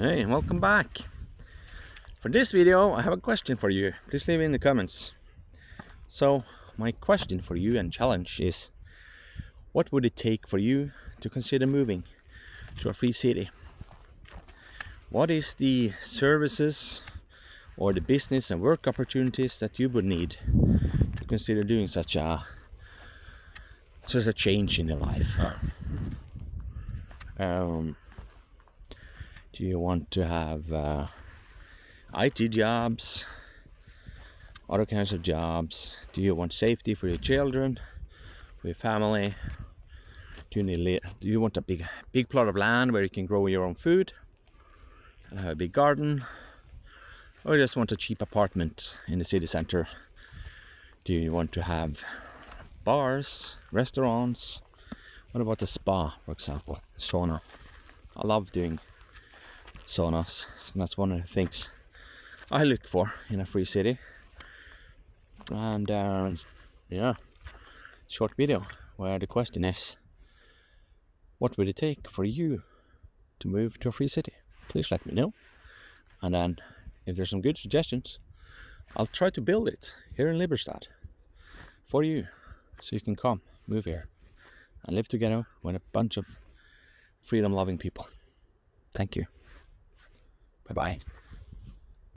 Hey, welcome back. For this video, I have a question for you. Please leave it in the comments. So, my question for you and challenge is, what would it take for you to consider moving to a free city? What is the services or the business and work opportunities that you would need to consider doing such a such a change in your life? Um, do you want to have uh, IT jobs, other kinds of jobs? Do you want safety for your children, for your family? Do you need do you want a big big plot of land where you can grow your own food and have a big garden? Or you just want a cheap apartment in the city center? Do you want to have bars, restaurants? What about the spa, for example, sauna? I love doing saunas. So that's one of the things I look for in a free city. And uh, yeah, short video where the question is, what would it take for you to move to a free city? Please let me know. And then if there's some good suggestions, I'll try to build it here in Liberstad for you so you can come, move here and live together with a bunch of freedom loving people. Thank you. Bye bye.